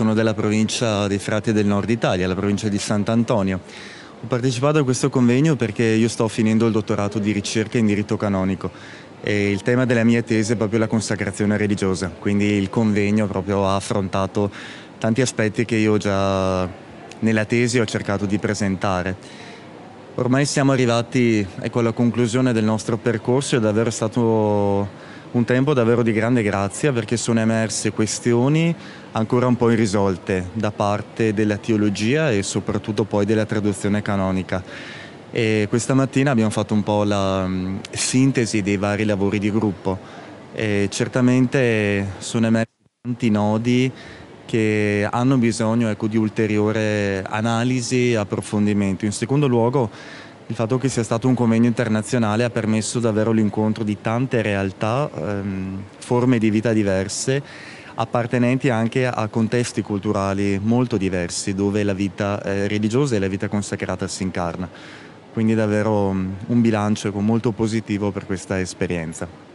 sono della provincia dei Frati del Nord Italia, la provincia di Sant'Antonio. Ho partecipato a questo convegno perché io sto finendo il dottorato di ricerca in diritto canonico e il tema della mia tesi è proprio la consacrazione religiosa, quindi il convegno proprio ha affrontato tanti aspetti che io già nella tesi ho cercato di presentare. Ormai siamo arrivati ecco, alla conclusione del nostro percorso, è davvero stato un tempo davvero di grande grazia perché sono emerse questioni ancora un po' irrisolte da parte della teologia e soprattutto poi della traduzione canonica. E questa mattina abbiamo fatto un po' la um, sintesi dei vari lavori di gruppo e certamente sono emersi tanti nodi che hanno bisogno ecco, di ulteriore analisi e approfondimento. In secondo luogo il fatto che sia stato un convegno internazionale ha permesso davvero l'incontro di tante realtà, ehm, forme di vita diverse, appartenenti anche a contesti culturali molto diversi, dove la vita eh, religiosa e la vita consacrata si incarna. Quindi davvero mm, un bilancio molto positivo per questa esperienza.